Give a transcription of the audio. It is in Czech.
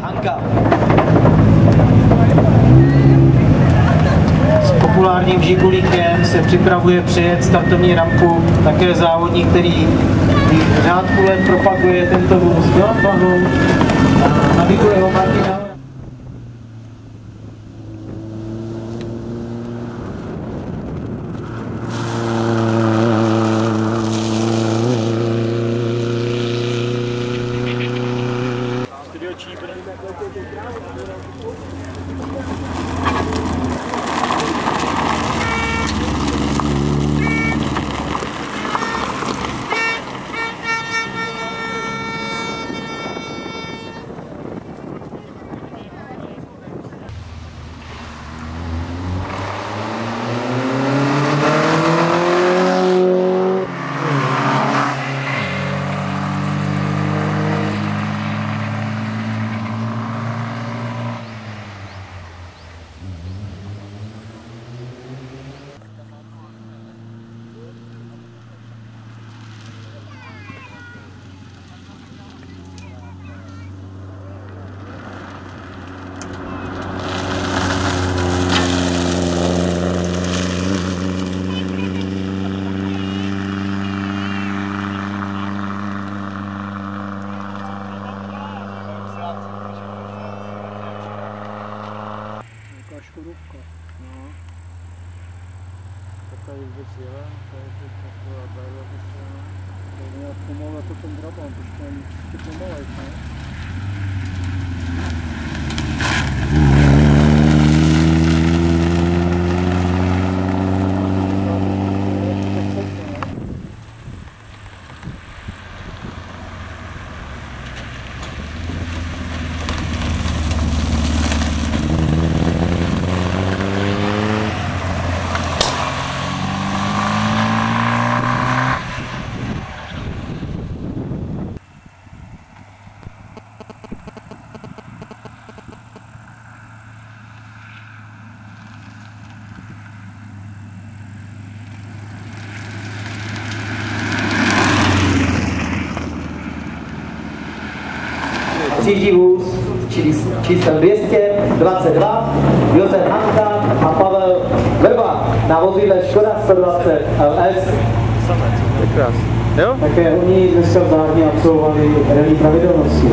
Hanka. S populárním žigulíkem se připravuje přejet startovní rampu také závodník, který řádku let propaguje tento vůz. Milan Bahou naviguje ho Martina. рыбку. Ну. Така інвестира, така інвестира, далі. Я думала, тут он драбан, потому что он типа тепломалый, знаешь. Příští vůz čís- číslem 222, Josef Hanka a Pavel Verba na vozidle Škoda 120 LS. To je krásný. Jo? Také oni dneska zdárně absolvovali rally pravidelnosti.